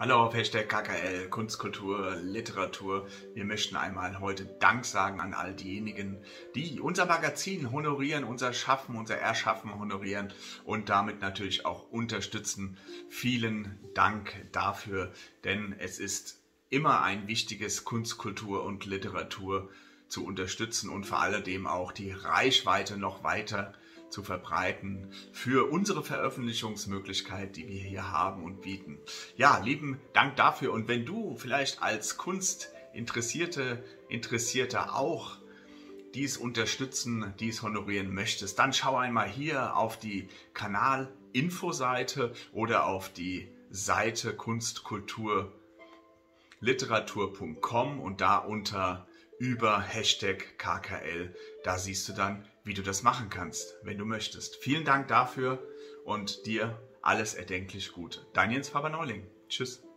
Hallo auf Hashtag KKL, Kunstkultur, Literatur. Wir möchten einmal heute Dank sagen an all diejenigen, die unser Magazin honorieren, unser Schaffen, unser Erschaffen honorieren und damit natürlich auch unterstützen. Vielen Dank dafür, denn es ist immer ein wichtiges Kunstkultur und Literatur zu unterstützen und vor allem auch die Reichweite noch weiter zu zu verbreiten für unsere Veröffentlichungsmöglichkeit, die wir hier haben und bieten. Ja, lieben Dank dafür. Und wenn du vielleicht als Kunstinteressierte, Interessierter auch dies unterstützen, dies honorieren möchtest, dann schau einmal hier auf die Kanal-Info-Seite oder auf die Seite Kunstkultur literatur.com und da unter über Hashtag KKL. Da siehst du dann, wie du das machen kannst, wenn du möchtest. Vielen Dank dafür und dir alles erdenklich Gute. Dein Jens Faber Neuling. Tschüss.